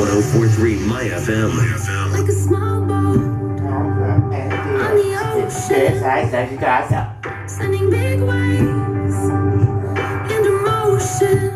1043 My FM. Like a small boat on the ocean, sending big waves into motion.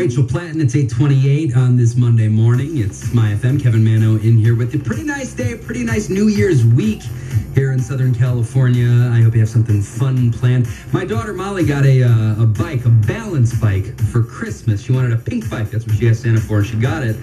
Rachel Platten, it's 828 on this Monday morning. It's my FM, Kevin Mano in here with you. Pretty nice day, pretty nice New Year's week here in Southern California. I hope you have something fun planned. My daughter Molly got a, uh, a bike, a balance bike for Christmas. She wanted a pink bike. That's what she asked Santa for, and she got it.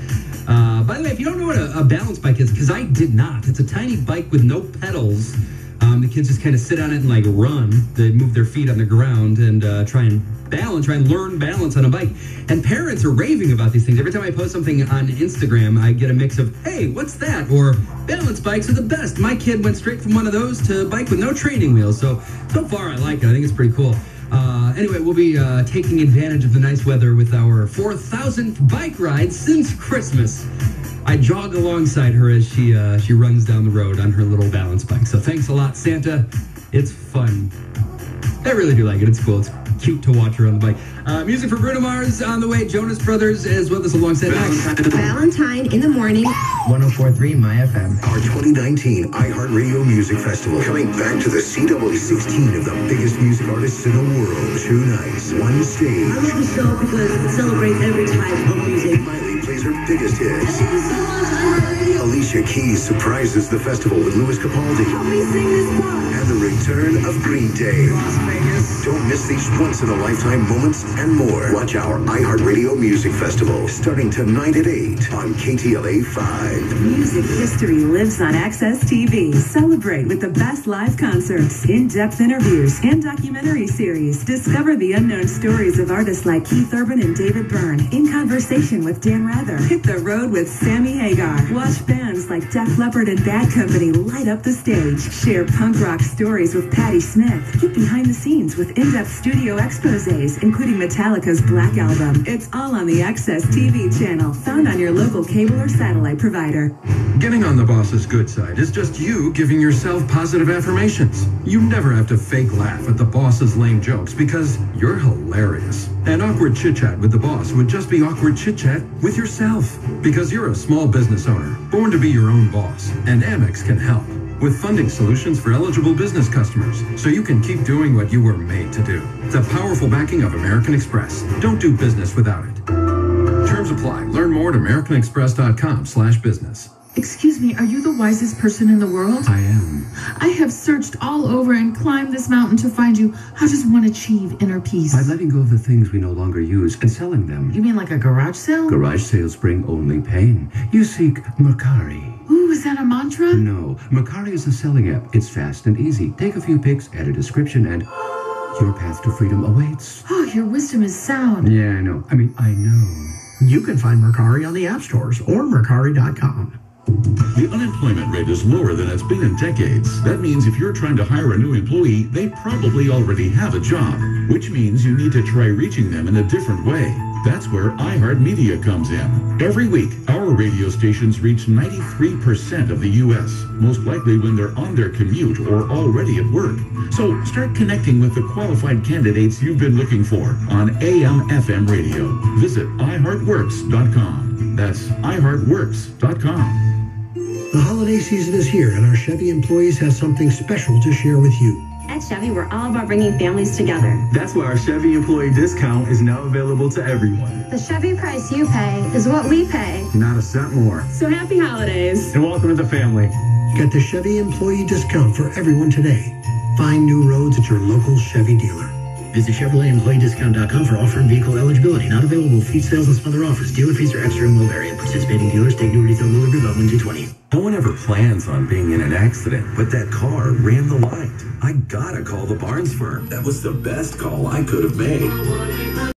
Uh, by the way, if you don't know what a, a balance bike is, because I did not, it's a tiny bike with no pedals. Um, the kids just kind of sit on it and like run. They move their feet on the ground and uh, try and balance, try and learn balance on a bike. And parents are raving about these things. Every time I post something on Instagram, I get a mix of, hey, what's that? Or balance bikes are the best. My kid went straight from one of those to bike with no training wheels. So, so far I like it. I think it's pretty cool. Uh, anyway, we'll be uh, taking advantage of the nice weather with our 4,000th bike ride since Christmas. I jog alongside her as she uh, she runs down the road on her little balance bike. So thanks a lot, Santa. It's fun. I really do like it. It's cool. It's cute to watch her on the bike. Uh, music for Bruno Mars on the way. Jonas Brothers as well as alongside Max. Valentine in the morning. 1043 My FM. Our 2019 iHeartRadio Music Festival coming back to the CW. 16 of the biggest music artists in the world. Two nights, one stage. I love the show because it celebrates every type of music. Miley plays her biggest hits. Thank you so much. Alicia Keys surprises the festival with Lewis Capaldi. Help me sing this part. And the return of Green Day. Don't miss these once-in-a-lifetime moments and more. Watch our iHeartRadio Music Festival starting tonight at 8 on KTLA 5. Music history lives on AXS TV. Celebrate with the best live concerts, in-depth interviews, and documentary series. Discover the unknown stories of artists like Keith Urban and David Byrne in conversation with Dan Rather. Hit the road with Sammy Hagar. Watch bands like Def Leppard and Bad Company light up the stage. Share punk rock stories with Patti Smith. Get behind the scenes with in-depth studio exposés, including Metallica's Black Album. It's all on the AXS TV channel, found on your local cable or satellite provider. Getting on the boss's good side is just you giving yourself positive affirmations. You never have to fake laugh at the boss's lame jokes because you're hilarious. An awkward chit chat with the boss would just be awkward chit chat with yourself because you're a small business owner, born to be your own boss, and Amex can help with funding solutions for eligible business customers so you can keep doing what you were made to do. The powerful backing of American Express. Don't do business without it. Terms apply. Learn more at americanexpress.com slash business. Excuse me, are you the wisest person in the world? I am. I have searched all over and climbed this mountain to find you. How does one achieve inner peace? By letting go of the things we no longer use and selling them. You mean like a garage sale? Garage sales bring only pain. You seek Mercari. Ooh, is that a mantra? No, Mercari is a selling app. It's fast and easy. Take a few pics, add a description, and your path to freedom awaits. Oh, your wisdom is sound. Yeah, I know. I mean, I know. You can find Mercari on the app stores or Mercari.com. The unemployment rate is lower than it's been in decades. That means if you're trying to hire a new employee, they probably already have a job, which means you need to try reaching them in a different way. That's where iHeartMedia comes in. Every week, our radio stations reach 93% of the U.S., most likely when they're on their commute or already at work. So start connecting with the qualified candidates you've been looking for on AM FM radio. Visit iHeartWorks.com. That's iHeartWorks.com. The holiday season is here, and our Chevy employees have something special to share with you. At Chevy, we're all about bringing families together. That's why our Chevy employee discount is now available to everyone. The Chevy price you pay is what we pay. Not a cent more. So happy holidays. And welcome to the family. Get the Chevy employee discount for everyone today. Find new roads at your local Chevy dealer. Visit ChevroletEmployeeDiscount.com for offer and vehicle eligibility. Not available. Fleet sales and some other offers. Dealer fees are extra and will vary. Participating dealers take new retail delivery about 1 to 20. No one ever plans on being in an accident, but that car ran the light. I gotta call the Barnes firm. That was the best call I could have made.